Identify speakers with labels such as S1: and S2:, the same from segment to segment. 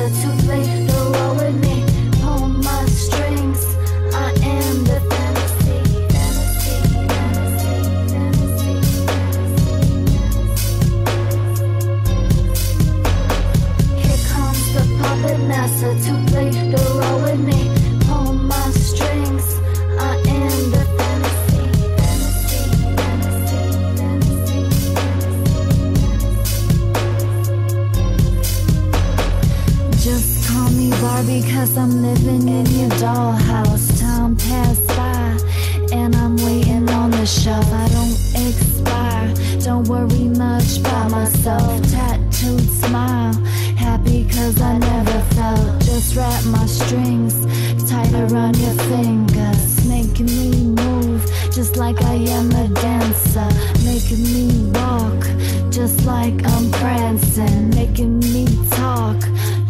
S1: master to play me Barbie cause I'm living in your dollhouse. Time passed by and I'm waiting on the shelf. I don't expire. Don't worry much about myself. Tattooed smile. Happy cause I never felt. Just wrap my strings tight around your fingers. Making me move just like I am a dancer. Making me walk just like I'm prancing. Making me talk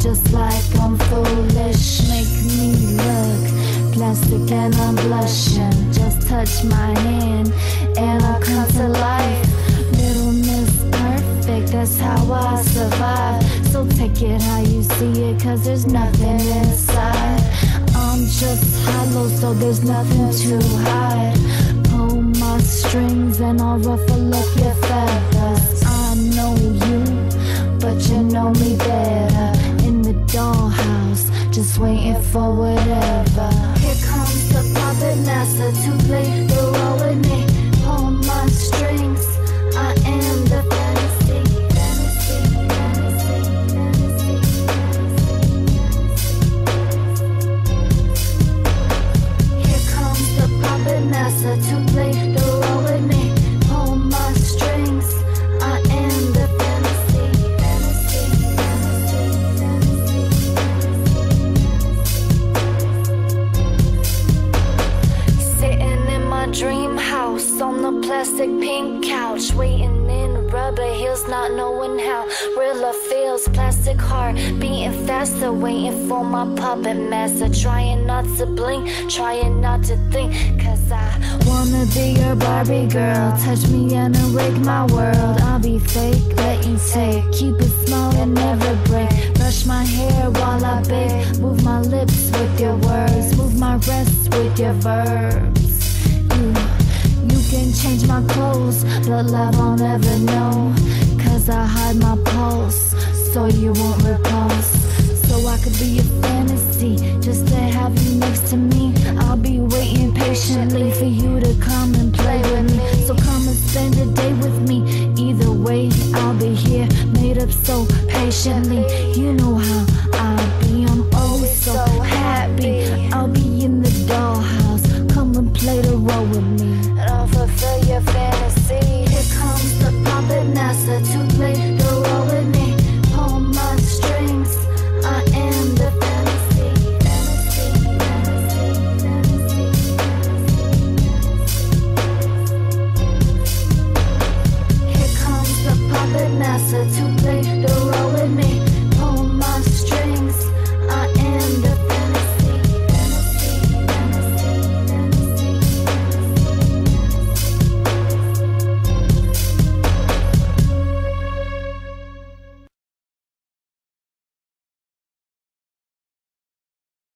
S1: just like I'm foolish. Make me look plastic and I'm blushing. Just touch my hand and I'll come to life. Little Miss Perfect, that's how I survive. So take it how you see it, cause there's nothing inside. I'm just hollow, so there's nothing to hide. Pull my strings and I'll ruffle up your feathers. I know you, but you know me better. Just waiting for whatever. Here comes the puppet master to play plastic pink couch, waiting in rubber heels, not knowing how real love feels. Plastic heart beating faster, waiting for my puppet master. Trying not to blink, trying not to think, cause I wanna be your Barbie girl. Touch me and awake my world. I'll be fake, let you take. Keep it small and never break. Brush my hair while I bake. Move my lips with your words. Move my breasts with your verbs. Change my clothes, but love I'll never know. Cause I hide my pulse, so you won't repulse. So I could be a fantasy, just to have you next to me. I'll be waiting patiently for you to come and play with me. So come and spend a day with me. Either way, I'll be here, made up so patiently. You know how closer to